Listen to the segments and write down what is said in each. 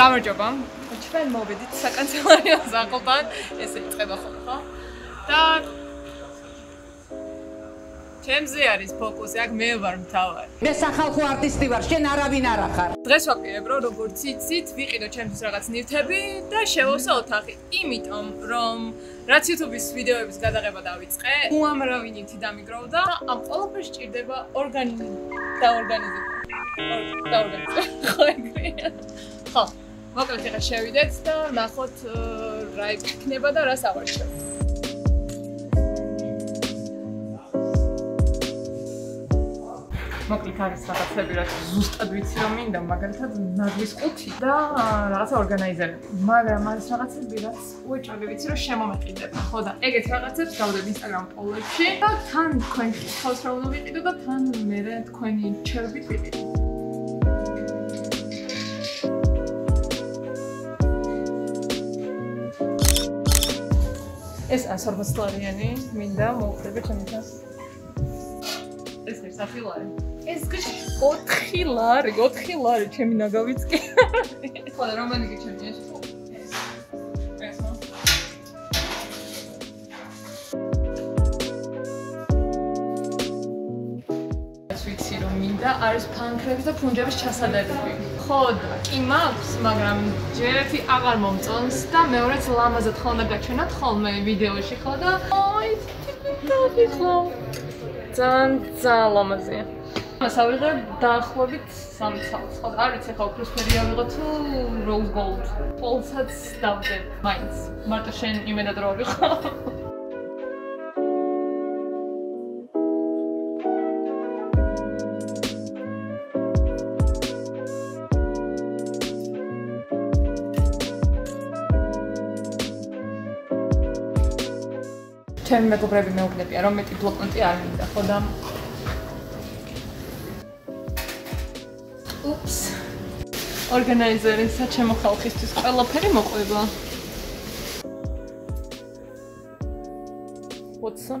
გამარჯობა. ჩვენ მოვედით საკანცელერიო ზაღლთან, ესე იწყება ხოლმე, ხო? და ჩემზე არის ფოკუსი, აქ მე ვარ მთავარი. მე სახალხო არტისტი ვარ, შენ არავინ არ ახარ. დღეს ვაპირებ, რომ როგორც იცით, ვიყიდო ჩემთვის რაღაც ნივთები და შევოსო ოთახი. იმიტომ, რომ რაც YouTube-ის ვიდეოების გადაღება დავიწყე, უამრავი ნივთი დამიგროვდა და ამ ყველაფერს ჭირდება ორგანიზმი და ორგანიზება. და ორგანიზება. ხო, ეგრეა. ხო. მოკლედ ახლა შევიდეთ და ნახოთ რა იქნება და რა სავარჩევ. მოკლედ არის რაღაცები რაც ზუსტად ვიცი რომ მინდა მაგალითად ნაგვის ყუთი და რაღაცა ორგანიზერები მაგრამ არის რაღაცები რაც უეჭველი ვიცი რომ შემომეყიდება. ხო და ეგეთ რაღაცებს გავდებ ინსტაგრამ პოლებში და თან თქვენ რა უნდა ვიყიდო და თან მე თქვენი ჩერბით ვიყიდო ეს 140 ლარიანი მინდა მოვხდები ჩემთან ეს ის საფილარი ეს გში 4 ლარი, 4 ლარი ჩემი ნაგავიც კი. ხო და რომანი გიჩემი ეს? და არის ფანქრების და ფუნჯების ჩასადარები. ხო, კი მაქვს, მაგრამ ჯერეთი აღარ მომწონს და მეორეც ლამაზად ხოლმე გაჩვენათ ხოლმე ვიდეოში ხო და აი, ტიპი ხო. ძალიან ძალიან ლამაზია. მასავიღე დაახლოებით 3 წელს. ხო, არ ვიცი ხო პროსპერი ავიღო თუ rose gold. პოლსაც დავდე მაინც. მარტო შენ იმენად რო ავიღო. ჩემი მეგობრები მეუბნებიან რომ მეტი ბლოკნოტი არ მინდა ხო და უპს. ორგანიზერი საჩემო ხალხისთვის ყველაფერი მოყვება. Watson.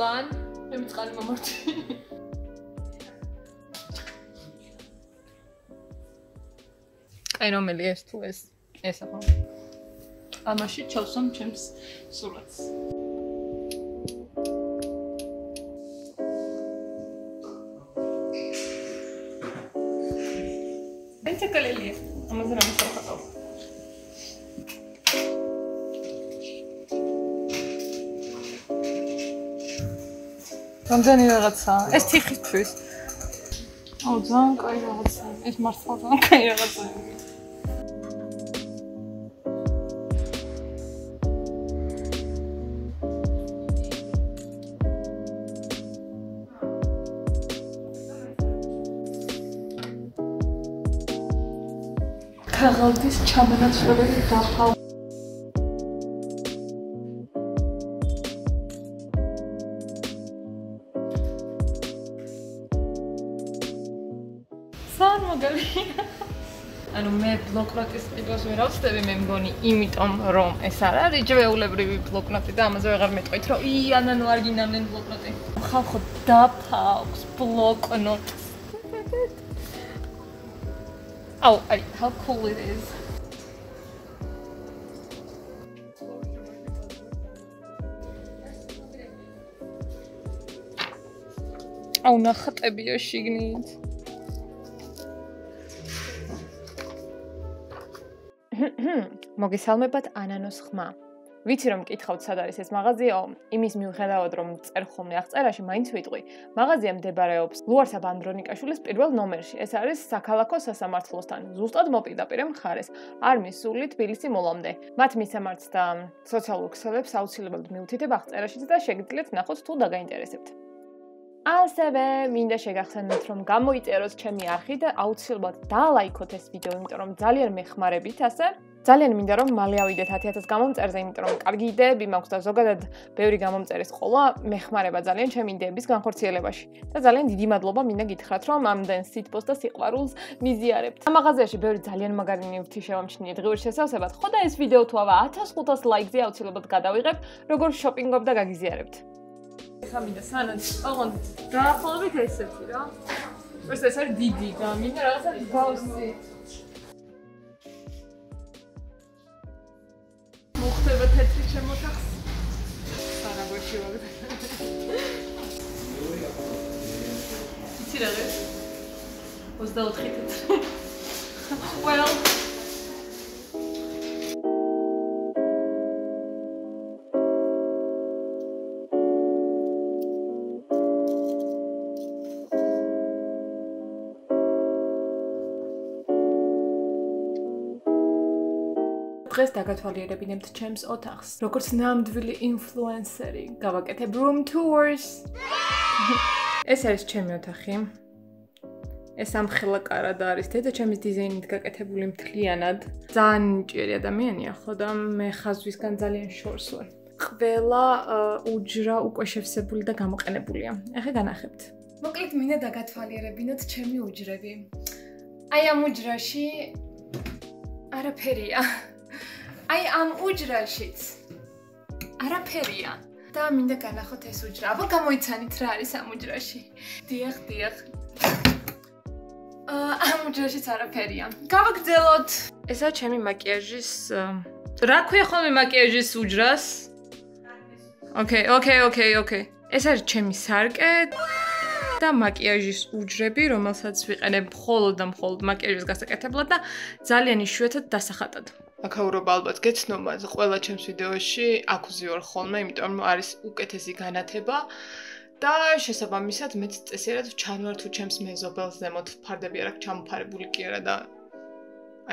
ლან, მე მწყალი მომართი. აი რომელი ეს თუ ეს? ეს ახლა. ამაში ჩავსვამ ჩემს სურათს. კალელია. ამაზე რამე შევხატავ. რამდენი რაღაცა? ეს თიხისთვის. აუ, ძალიან კაი რაღაცა. ეს მართლა ძალიან კაი რაღაცაა. ქაღალდის ჩამონაცვლებელი დაფა ანუ მე ბლოკნოტის ყიდვას ვერ ავწდები მე მგონი იმიტომ რომ ეს არ არის ჯვეულებრივი ბლოკნოტი და ამაზე ვეღარ მეტყვით რომ ი ანანო არ გინამდნენ ბლოკნოტი. ხალხო დაფაქვს ბლოკნოტს Oh, how cool it is. აუ ნახატებია შიგნით. მოგესალმებათ ანანოს ხმა. ვიცი რომ მკითხავთ სად არის ეს მაღაზიაო, იმის მიუხედავად რომ წერ ხოლმე აღწერაში მაინც ვიტყვი. მაღაზია მდებარეობს ლუარსა ბანდრონიკაშვილის პირველ ნომერში. ეს არის საქალაქო სასამართლოსთან, ზუსტად მოპირდაპირე მხარეს. არ მისული თბილისი მოლამდე. მათ მისამართს და სოციალურ ქსელებს აუცილებლად მიუთითებ აღწერაში და შეგიძლიათ ნახოთ თუ დაგაინტერესებთ. ასევე მინდა შეგახსენოთ რომ გამოიწეროთ ჩემი არხი და აუცილებლად დალაიქოთ ეს ვიდეო, იმიტომ რომ ძალიან მეხმარებით ასე. ძალიან მინდა რომ მალე ავიდეთ 10000 გამომწერზე, იმიტომ რომ კარგი იდეები მაქვს და ზოგადად ბევრი გამომწერის ყოლა მეხმარება ძალიან ჩემი იდეების განხორციელებაში. და ძალიან დიდი მადლობა მინდა გითხრათ, რომ ამდენ სიტყვას და სიყვარულს მიზიარებთ. მაღაზიაში ბევრი ძალიან მაგარი ნივთი შევამჩნიეთ ღირს შესავსებად. ხო და ეს ვიდეო თუ ავა 1500 ლაიკზე აუცილებლად გადავიღებ, როგორ შოპინგობ და გაგიზიარებთ. ხა მინდა სანაც ოღონ დაახლოებით ესეთი რა. ეს ეს არის დიდი და მინდა რაღაცა გავსი. მოხდება თეთრი შემოთახს. სანაგოში ვარ. იცი რა გე? 24 თეთრი. Well, დღეს დაგათვალიერებინებთ ჩემს ოთახს. როგორც ნამდვილი ინფლუენსერი, გავაკეთებ room tours. ეს არის ჩემი ოთახი. ეს ამხელა კარადა არის დედა ჩემის დიზაინით გაკეთებული მთლიანად. ძალიან ნიჭიერი ადამიანია, ხო და მე ხაზვისგან ძალიან შორს ვარ. ყველა უჯრა უკვე შევსებული და გამოყენებულია. ახლა განახებთ. მოკლედ მინდა დაგათვალიერებინოთ ჩემი უჯრები. აი ამ უჯრაში არაფერია. აი ამ უჯრაშიც არაფერია და მინდა განახოთ ეს უჯრა. აბა გამოიცანით რა არის ამ უჯრაში. დიახ, დიახ. აა ამ უჯრაშიც არაფერია. გავაგზელოთ. ესა ჩემი მაკიაჟის რა ქვია ხოლმე მაკიაჟის უჯრას? ოკეი, ოკეი, ოკეი, ოკეი. ეს არის ჩემი სარკე და მაკიაჟის უჯრები, რომელსაც ვიყენებ მხოლოდ და მხოლოდ მაკიაჟის გასაკეთებლად და ძალიან იშვიათად დასახატად. აკაურობა ალბათ გეცნობა ყველა ჩემს ვიდეოში აკუზიორ ხოლმე, იმიტომ რომ არის უკეთესი განათება და შესაბამისად მეც წესიერად ჩანვარ თუ ჩემს მეზობელს ზემოთ ფარდები არ აქვს ჩამოფარებული კი არა და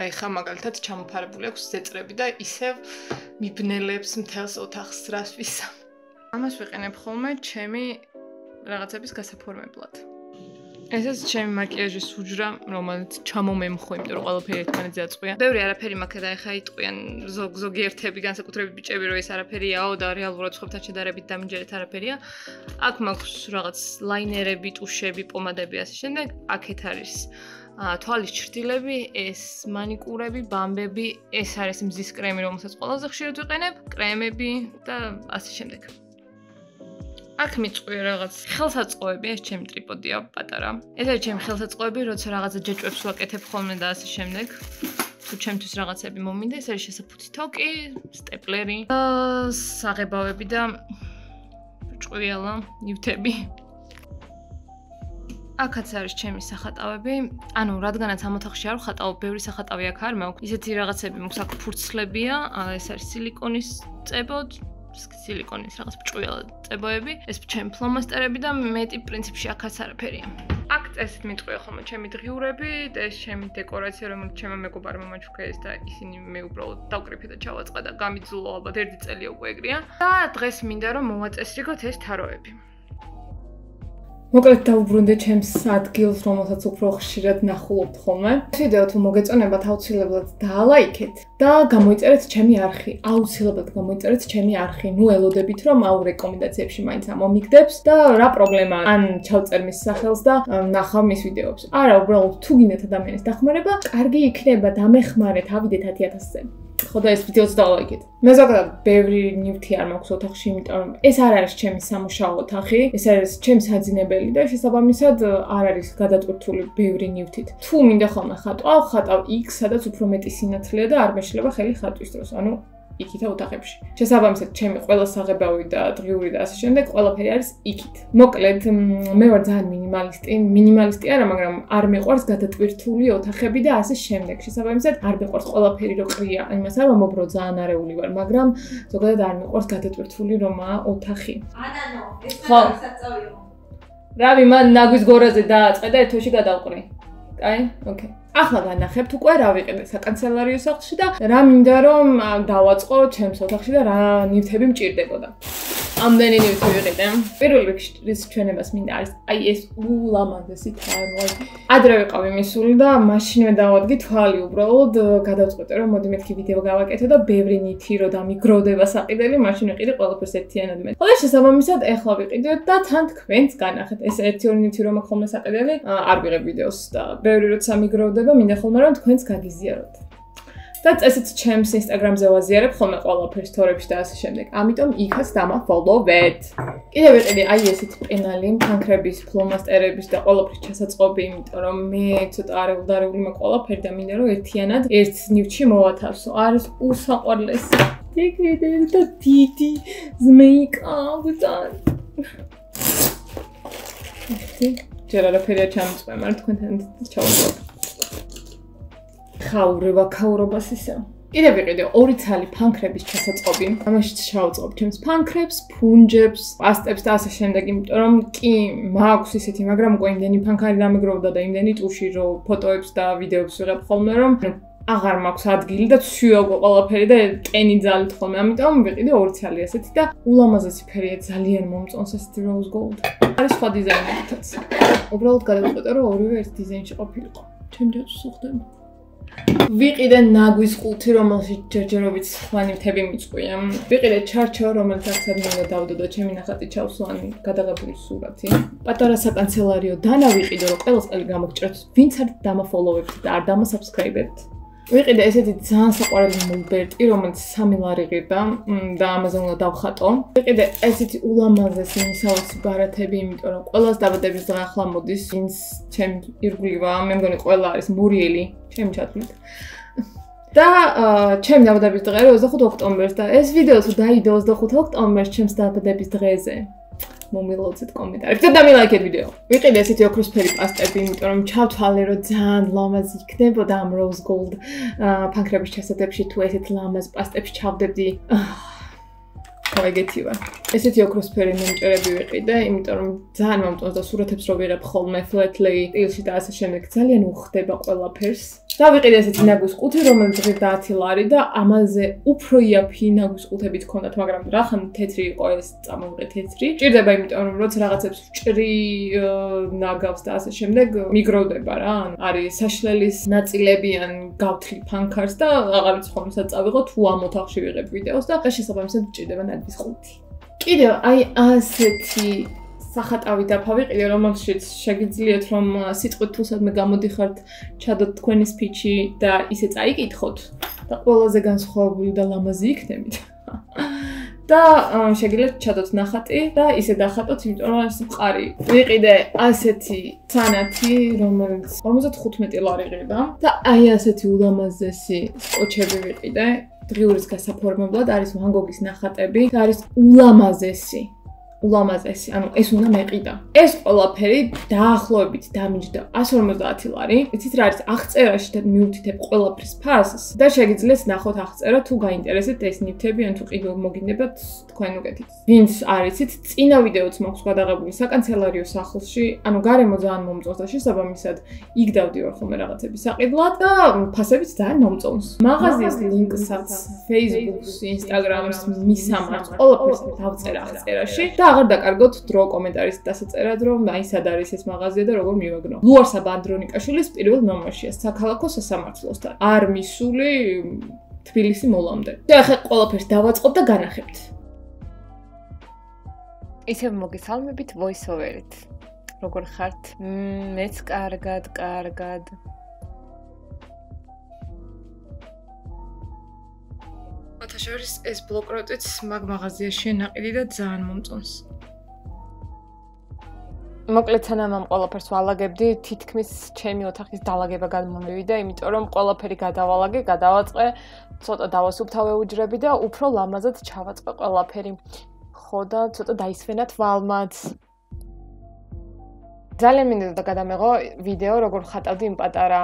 აი ხა მაგალითად ჩამოფარებული აქვს ზეწრები და ისევ მიბნელებს მთელს ოთახს რას ვისა. ამას ვიყენებ ხოლმე ჩემი რაღაცების გასაფორმებლად. ესეც ჩემი მაკიაჟის უჯრა, რომელიც ჩამომემხო, იმიტომ რომ ყველაფერი ერთმანეთზე აწყვია. ბევრი არაფერი მაქვს და ეხა იტყვიან ზოგ ზოგიერთები, განსაკუთრებით ბიჭები, რომ ეს არაფერიაო და რეალურად ხვებთან შედარებით დამჯერეთ არაფერია. აქ მაქვს რაღაც ლაინერები, ტუშები, პომადები ასე შემდეგ. აქეთ არის თვალის ჭრდილები, ეს მანიკურები, ბამბები, ეს არის მზის კრემი, რომელსაც ყველაზე ხშირად ვიყენებ, კრემები და ასე შემდეგ. აქ მიწყვია რაღაც ხელსაწყოები, ეს ჩემი ტრიპოდია პატარა. ეს არის ჩემი ხელსაწყოები, როცა რაღაცა ჯეჭვებს ვაკეთებ ხოლმე და ასე შემდეგ. თუ ჩემთვის რაღაცები მომინდა, ეს არის შესაფუთი თოკი, სტეპლერი, საღებავები და ჭყვიალა, ნივთები. აქაც არის ჩემი სახატავები. ანუ რადგანაც ამ ოთახში არ ვხატავ, ბევრი სახატავი აქ არ მაქვს. ისეთი რაღაცები მაქვს აქ ფურცლებია, ეს არის სილიკონის წებო, სილიკონის რაღაც ჭუიალა წებოები, ეს ჩემი ფლომასტერები და მეტი პრინციპში აქაც არაფერია. აქ წესით მიწყვია ხოლმე ჩემი დღიურები და ეს ჩემი დეკორაცია, რომელიც ჩემო მეგობარმა მაჩუქეს და ისინი მე უბრალოდ დავკრიფე და ჩავაწყა და გამიძულო ალბათ ერთი წელი უკვე ეგრეა. და დღეს მინდა რომ მოვაწესრიგოთ ეს თაროები. მოკლედ დაუბრუნდე ჩემს ადგილს, რომელსაც უფრო ხშირად ნახულობთ ხოლმე. ვიდეო თუ მოგეწონებათ, აუცილებლად დაალაიქეთ და გამოიწერეთ ჩემი არხი. აუცილებლად გამოიწერეთ ჩემი არხი. ნუ ელოდებით, რომ აუ რეკომენდაციებში მაინც ამომიგდებს და რა პრობლემაა? ან ჩავწერ მის სახელს და ნახავ მის ვიდეოებს. არა, უბრალოდ თუ გინდათ ადამიანის დახმარება, კარგი იქნება, დამეხმარეთ, ავიდეთ 10000-ზე. ხო და ეს ვიდეოც დალაიქეთ. მე ზოგადად ბევრი ნივთი არ მაქვს ოთახში, იმიტომ რომ ეს არ არის ჩემი სამუშაო ოთახი, ეს არის ჩემი საძინებელი და შესაბამისად არ არის გადატვირთული ბევრი ნივთით. თუ მინდა ხოლმე ხატვა, ხატავ X, სადაც უფრო მეტი სინათლეა და არ მეშლება ხელი ხატვის დროს. ანუ იქით ოთახებში. შესაბამისად, ჩემი ყველა საღებავი და დღიური და ასე შემდეგ ყველაფერი არის იქით. მოკლედ, მე ვარ ძალიან მინიმალისტი, მინიმალისტი არა, მაგრამ არ მეყვარს გადატვირთული ოთახები და ასე შემდეგ. შესაბამისად, არ მეყვარს ყველაფერი რო ყრია. იმას არ მომბრო რომ ძალიან არეული ვარ, მაგრამ ზოგადად არ მეყვარს გადატვირთული რომაა ოთახი. ანანო, ეს საწავიო. რავი, მან ნაგვის გორაზე დააწყე და ერთოში გადავყრი. კაი, ოკეი. ახლა განახებთ უკვე რა ვიყიდე საკანცელერიო სახლში და რა მინდა რომ დავაწყო ჩემს ოთახში და რა ნივთები მჭირდებოდა. ამდენი ნივთი ვიყიდე. პირველ რიგში ის ჩვენებას მინდა არის აი ეს ულამაზესი თვალი. ადრე ვიყავი მისული და მაშინვე დავადგი თვალი უბრალოდ გადავწყვეტე რომ მოდი მეთქი ვიდეო გავაკეთო და ბევრი ნივთი რო დამიგროვდება საყიდელი მაშინ ვიყიდე ყველაფერს ერთიანად მე. ხოლმე შესაბამისად ეხლა ვიყიდე და თან თქვენს განახეთ ეს ერთი ორი ნივთი რომ ხოლმე საყიდელი არ ვიღებ ვიდეოს და ბევრი როცა მიგროვდება მინდა ხოლმე რომ თქვენს გაგიზიაროთ. და წესით ჩემს Instagram-ზე ვაზიარებ ხოლმე ყველაფერს სტორიებში და ასე შემდეგ. ამიტომ იქაც დამაფოლოვეთ. კიდევ ვიყიდი აი ესეთ პენალი, ფანქრების, ფლომასტერების და ყველაფრის ჩასაწყობი, იმიტომ რომ მე ცოტა არეულდარეული მაქვს ყველაფერი და მინდა რომ ერთიანად ერთ ნივთში მოვათავსო. არის უსაყვარლესი. დიგრიდე და დიდი ზმეიკა ვუძან. ჯერ არაფერია ჩამწყვე, მაგრამ თქვენთან ჩავუძვებ. ხაურება ქაურობას ისე. კიდევ ვიყიდე ორი ცალი ფანქრების ჩასაწყობი. ამაში ჩავწყობ ჩემს ფანქრებს, ფუნჯებს, პასტებს და ასე შემდეგ, იმიტომ რომ კი მაქვს ისეთი, მაგრამ უკვე იმდენი ფანქარი დამეგროვდა და იმდენი ტუში რომ ფოტოებს და ვიდეოებს ვიღებ ხოლმე რომ აღარ მაქვს ადგილი და ცუიაო ყველაფერი და ტენი ძალით ხოლმე. ამიტომ ვიყიდე ორი ცალი ასეთი და ულამაზესი ფერია, ძალიან მომწონს ეს rose gold. არის სხვა დიზაინებიც. უბრალოდ გადავწყვეტე რომ ორივე ერთ დიზაინში ყოფილიყო. ჩემთვის სუხდება. ვიყიდე ნაგვის ყუთი, რომელშიც ჯერჯერობით სხვანი მთები მიწყვია. ვიყიდე ჩარჩო, რომელიც ახსად მინდა დავდო და ჩემი ნახატი ჩავსვანი გადაღებული სურათი. პატარა საკანცელარიო დანა ვიყიდე, რომ ყველას ყელი გამოგჭრეთ, ვინც არ დამაფოლოვებთ და არ დამასაბსკრაიბებთ. ვიყიდე ესეთი ძალიან საყვარელი მულბერტი, რომელიც სამი ლარი ღირდა და ამაზე უნდა დავხატო. ვიყიდე ესეთი ულამაზესი მისავალს ბარათები, იმიტომ რომ ყველას დაბადების დღე ახლა მოდის, ვინც ჩემ ირგვლივა, მე მგონი ყველა არის მურიელი, ჩემ ჩათვლით. და ჩემ დაბადების დღე 25 ოქტომბერს და ეს ვიდეო თუ დაიდო 25 ოქტომბერს ჩემს დაბადების დღეზე. მომილოცეთ კომენტარებში და დამილაიქეთ ვიდეო. ვიყიდე ესეთი ოქროსფერი პასტები, იმიტომ რომ ჩავთვალე რომ ძალიან ლამაზი იქნებოდა ამ rose gold ფანქრების ჩასატებში თუ ესეთ ლამაზ პასტებში ჩავდებდი. გაიგეთივა. ესეთი ოქროსფერი მომჭერები ვიყიდე, იმიტომ რომ ძალიან მომწონს და სურათებს რო ვიღებ ხოლმე flat lay სტილში და ასე შემდეგ ძალიან უხდება ყველაფერს. დავიყიდე ესეთი ნაგვის ყუთი, რომელიც ღირდა 10 ლარი და ამაზე უფრო იაფი ნაგვის ყუთები თქონდათ, მაგრამ რახან თეთრი იყო ეს წამოვიდე თეთრი. ჭირდება იმიტომ რომ როცა რაღაცებს ვჭრი ნაგავს და ასე შემდეგ მიგროვდება რა. არის საშლელის ნაწილები ან გავთლი ფანქარს და აღარ ვიცი ხომ საერთოდ წავიღო თუ ამ ოთახში ვიღებ ვიდეოს და შესაძლოა ჭირდება ნაგვის ყუთი. კიდევ აი ასეთი სახატავი დაფავიყიდე, რომელშიც შეგიძლიათ რომ სიტყვით თუ სადმე გამოდიხართ, ჩადოთ თქვენი სპიჩი და ისე წაიკითხოთ და ყველაზე განსხვავებული და ლამაზი იქნებით. და შეგიძლიათ ჩადოთ ნახატი და ისე დახატოთ, იმიტომ რომ ეს მყარი. ვიყიდე ასეთი ცანათი, რომელიც 55 ლარი ღირდა და აი ასეთი ულამაზესი სკოჩები ვიყიდე. დღიურის გასაფორმებლად არის ვან გოგის ნახატები და არის ულამაზესი ულამაზესი, ანუ ეს უნდა მეყიდა. ეს ყველაფერი დაახლოებით დამიჯდა 150 ლარი. იცით რა არის აღწერაში და მიუთითებ ყველაფრის ფასს და შეგიძლიათ ნახოთ აღწერა თუ გაინტერესებთ ეს ნივთები ან თუ კიდევ მოგინდებათ თქვენ უკეთით. ვინც არიცით, წინა ვიდეოც მაქვს გადაღებული საკანცელარიო სახლში, ანუ გარემო ძალიან მომწონს და შესაბამისად იქ დავდივარ ხოლმე რაღაცების საყიდლად და ფასებიც ძალიან მომწონს. მაღაზიის ლინკსაც Facebook-ს, Instagram-ს მისამართ ყველაფერს დავწერა აღწერაში და აღარ დაკარგოთ დრო კომენტარის დასაწერად, რომ აი სად არის ეს მაღაზია და როგორ მივაგნო. ლუარსა ბანდრონიკაშვილის პირველ ნომერშია საქალაქო სასამართლოსთან. არ მისული თბილისი მოლამდე. და ახლა ყველაფერს დავაწყობ და განახებთ. ისე მოგესალმებით voice-over-ით. როგორ ხართ? მეც კარგად, კარგად. შორის ეს ბლოკროტიც მაგ მაღაზიაში ნაყიდი და ძალიან მომწონს. მოკლედ სანამ ამ ყველაფერს ვალაგებდი, თითქმის ჩემი ოთახის დალაგება გადმომივიდა, იმიტომ რომ ყველაფერი გადავალაგე, გადავაწყე, ცოტა დავასუფთავე უჯრები და უფრო ლამაზად ჩავაწყე ყველაფერი. ხო და ცოტა დაისვენათ ვალმაც. ძალიან მინდა და გადამეღო ვიდეო როგორ ხატავდი იმ პატარა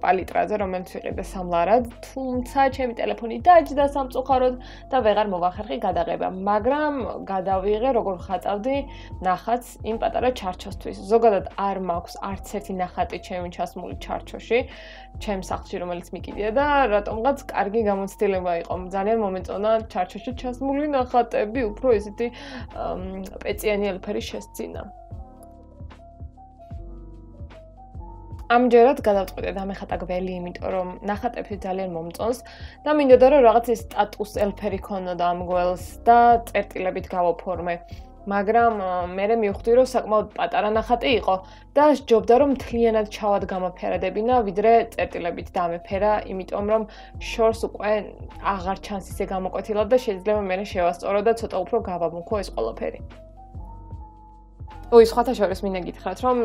პალიტრაზე რომელიც ვიყიდე სამლარად თუმცა ჩემი ტელეფონი დაჯდა სამწუხაროდ და ვეღარ მოვახერხი გადაღება. მაგრამ გადავიღე როგორ ხატავდი ნახაც იმ პატარა ჩარჩოსთვის. ზოგადად არ მაქვს არც ერთი ნახატი ჩემი ჩასმული ჩარჩოში ჩემ სახლში რომელიც მიკიდია და რატომღაც კარგი გამოცდილება იყო. ძალიან მომეწონა ჩარჩოში ჩასმული ნახატები უფრო ისეთი პეციანი ელფერი შესძინა ამჯერად გადავწყვიტე და მეხატა გველი, იმიტომ რომ ნახატები ძალიან მომწონს და მინდოდა რომ რაღაც ის სტატუს ელფერი ქონოდა ამ გველს და წერტილებით გავოფორმე. მაგრამ მე მივხვდი რომ საკმაოდ პატარა ნახატი იყო და სჯობდა რომ მთლიანად ჩავად გამაფერადებინა ვიდრე წერტილებით დამეფერა, იმიტომ რომ შორს უკვე აღარ ჩანს ისე გამოკვეთილად და შეიძლება მე შევასწორო და ცოტა უფრო გავამუქო ეს ყველაფერი. Ой, სხვათა შორის მინდა გითხრათ, რომ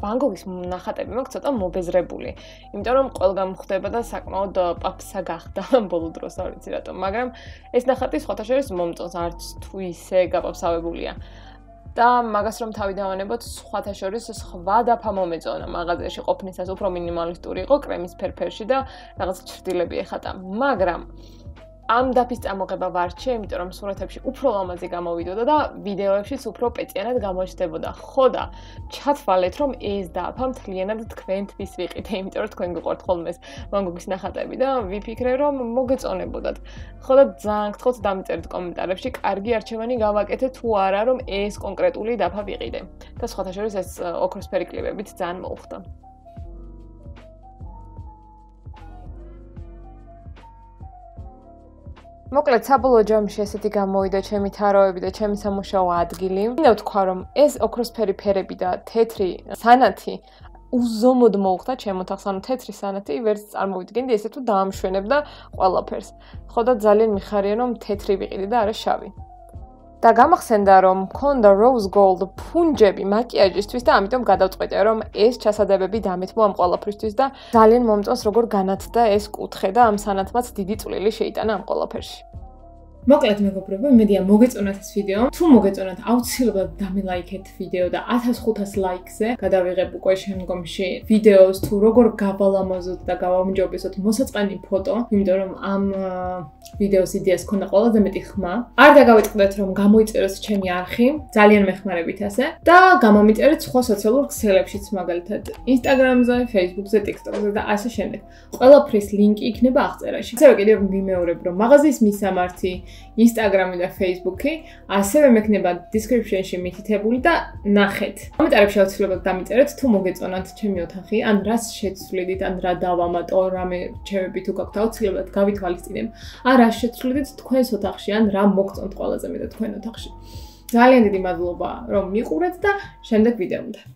ვან გოგის ნახატები მაქვს ცოტა მობეზრებული. იმიტომ რომ ყველგან ხდება და საკმაოდ პაპსა გახდა ბოლო დროს, არ ვიცი რატომ, მაგრამ ეს ნახატი სხვათა შორის მომწონს, არც თუ ისე გაპავსავებულია. და მაგას რომ თავი დავანებოთ, სხვათა შორის სხვა დაფა მომეწონა მაღაზიაში ყოფნისას უფრო მინიმალისტური იყო კრემის ფერფერში და რაღაც ჭრდილები ეხატა, მაგრამ ამ დაფის წამოღება ვარჩე, იმიტომ რომ სურათებში უფრო ლამაზი გამოვიდოდა და ვიდეოებშიც უფრო პეწიანად გამოჩნდებოდა. ხო და ჩათვალეთ, რომ ეს დაფა მთლიანად თქვენთვის ვიყიდე, იმიტომ რომ თქვენ გიყვართ ხოლმე ეს ვანგოგის ნახატები და ვიფიქრე, რომ მოგეწონებოდათ. ხო და ძალიან გთხოვთ დამიწერეთ კომენტარებში, კარგი არჩევანი გავაკეთე თუ არა, რომ ეს კონკრეტული დაფა ვიყიდე. და სხვათა შორის ეს ოქროსფერი კლიპებით ძალიან მოუხდა. მოკლედ საბოლოო ჯამში ესეთი გამოვიდა ჩემი თაროები და ჩემი სამუშაო ადგილი. მინდა ვთქვა, რომ ეს ოქროსფერი ფერები და თეთრი სანათი უზომოდ მოუხდა ჩემ ოთახს, ანუ თეთრი სანათი ვერც წარმოვიდგენდი, ესე თუ დაამშვენებდა ყველაფერს. ხო და ძალიან მიხარია, რომ თეთრი ვიყიდი და არა შავი. და გამახსენდა რომ მქონდა rose gold ფუნჯები მაკიაჟისთვის და ამიტომ გადავწყვიტე რომ ეს ჩასადებები დამეთმო ამ ყოლაფრისთვის და ძალიან მომწონს როგორ განათდა ეს კუთხე და ამ სანათმაც დიდი წვლილი შეიტანა ამ ყოლაფერში მოკლედ მეგობრებო, იმედია მოგეწონათ ეს ვიდეო. თუ მოგეწონათ, აუცილებლად დამილაიქეთ ვიდეო და 1500 ლაიქზე გადავიღებ უკვე შემდგომში ვიდეოს თუ როგორ გავალამაზოთ და გავამჯობესოთ მოსაწყენი ფოტო, იმიტომ რომ ამ ვიდეოს იდეას ქონდა ყველაზე მეტი ხმა. არ დაგავიწყდეთ რომ გამოიწეროს ჩემი არხი, ძალიან მეხმარებით ასე და გამომიწერეთ სხვა სოციალურ ქსელებშიც, მაგალითად Instagram-ზე, Facebook-ზე, TikTok-ზე და ასე შემდეგ. ყველაფრის ლინკი იქნება აღწერაში. ასევე კიდევ მიმეორებ რომ მაღაზიის მისამართი Instagram-ი და Facebook-ი, ასევე მექნება description-ში მითითებული და ნახეთ. კომენტარებში აუცილებლად დამიწერეთ თუ მოგეწონათ ჩემი ოთახი, ან რას შეცვლიდით, ან რა დავამატო, რამე რჩევები თუ გაქვთ, აუცილებლად გავითვალისწინებ. ან რა შეცვლიდით თქვენს ოთახში, ან რა მოგწონთ ყველაზე მეტად თქვენ ოთახში. ძალიან დიდი მადლობა, რომ მიყურეთ და შემდეგ ვიდეომდე.